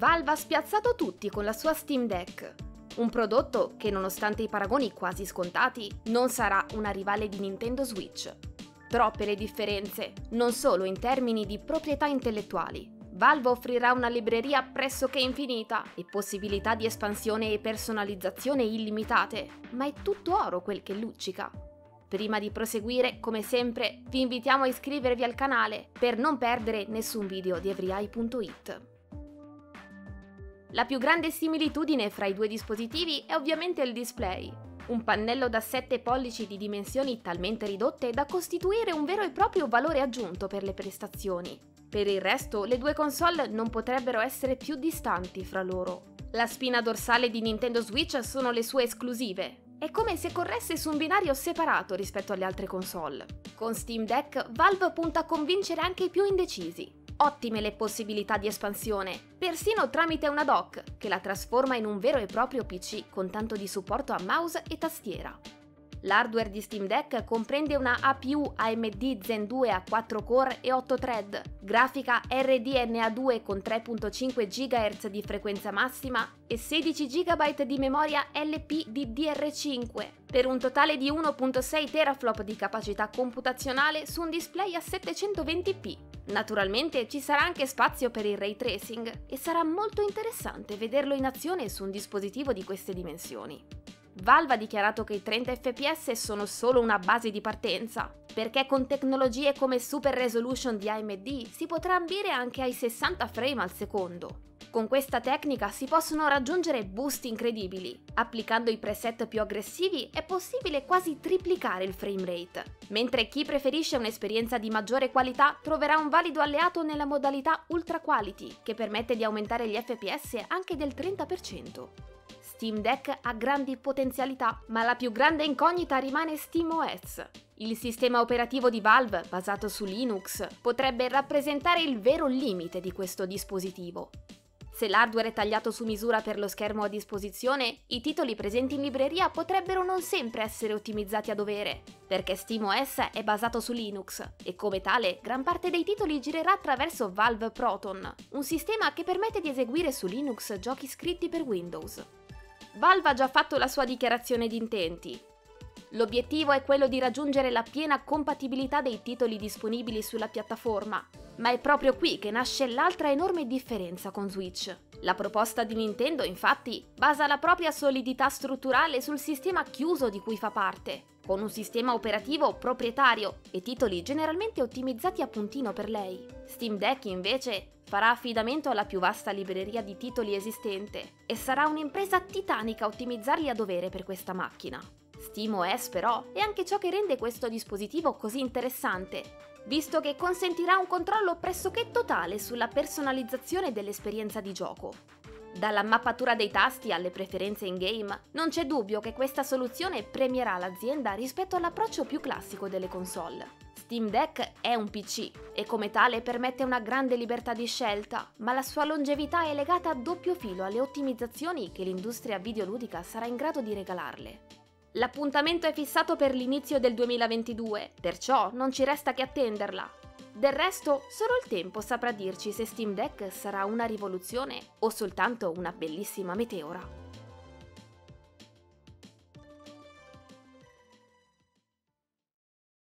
Valve ha spiazzato tutti con la sua Steam Deck. Un prodotto che, nonostante i paragoni quasi scontati, non sarà una rivale di Nintendo Switch. Troppe le differenze, non solo in termini di proprietà intellettuali. Valve offrirà una libreria pressoché infinita e possibilità di espansione e personalizzazione illimitate, ma è tutto oro quel che luccica. Prima di proseguire, come sempre, vi invitiamo a iscrivervi al canale per non perdere nessun video di everyeye.it. La più grande similitudine fra i due dispositivi è ovviamente il display, un pannello da 7 pollici di dimensioni talmente ridotte da costituire un vero e proprio valore aggiunto per le prestazioni. Per il resto, le due console non potrebbero essere più distanti fra loro. La spina dorsale di Nintendo Switch sono le sue esclusive. È come se corresse su un binario separato rispetto alle altre console. Con Steam Deck, Valve punta a convincere anche i più indecisi, Ottime le possibilità di espansione, persino tramite una dock che la trasforma in un vero e proprio PC con tanto di supporto a mouse e tastiera. L'hardware di Steam Deck comprende una APU AMD Zen 2 a 4 core e 8 thread, grafica RDNA2 con 3.5 GHz di frequenza massima e 16 GB di memoria LPDDR5, per un totale di 1.6 teraflop di capacità computazionale su un display a 720p. Naturalmente ci sarà anche spazio per il ray tracing e sarà molto interessante vederlo in azione su un dispositivo di queste dimensioni. Valve ha dichiarato che i 30 fps sono solo una base di partenza, perché con tecnologie come Super Resolution di AMD si potrà ambire anche ai 60 frame al secondo. Con questa tecnica si possono raggiungere boost incredibili. Applicando i preset più aggressivi è possibile quasi triplicare il frame rate, mentre chi preferisce un'esperienza di maggiore qualità troverà un valido alleato nella modalità Ultra Quality, che permette di aumentare gli FPS anche del 30%. Steam Deck ha grandi potenzialità, ma la più grande incognita rimane SteamOS. Il sistema operativo di Valve, basato su Linux, potrebbe rappresentare il vero limite di questo dispositivo. Se l'hardware è tagliato su misura per lo schermo a disposizione, i titoli presenti in libreria potrebbero non sempre essere ottimizzati a dovere, perché SteamOS è basato su Linux e come tale gran parte dei titoli girerà attraverso Valve Proton, un sistema che permette di eseguire su Linux giochi scritti per Windows. Valve ha già fatto la sua dichiarazione di intenti. L'obiettivo è quello di raggiungere la piena compatibilità dei titoli disponibili sulla piattaforma, ma è proprio qui che nasce l'altra enorme differenza con Switch. La proposta di Nintendo, infatti, basa la propria solidità strutturale sul sistema chiuso di cui fa parte, con un sistema operativo proprietario e titoli generalmente ottimizzati a puntino per lei. Steam Deck invece farà affidamento alla più vasta libreria di titoli esistente e sarà un'impresa titanica ottimizzarli a dovere per questa macchina. SteamOS però è anche ciò che rende questo dispositivo così interessante, visto che consentirà un controllo pressoché totale sulla personalizzazione dell'esperienza di gioco. Dalla mappatura dei tasti alle preferenze in game, non c'è dubbio che questa soluzione premierà l'azienda rispetto all'approccio più classico delle console. Steam Deck è un PC e come tale permette una grande libertà di scelta, ma la sua longevità è legata a doppio filo alle ottimizzazioni che l'industria videoludica sarà in grado di regalarle. L'appuntamento è fissato per l'inizio del 2022, perciò non ci resta che attenderla. Del resto, solo il tempo saprà dirci se Steam Deck sarà una rivoluzione o soltanto una bellissima meteora.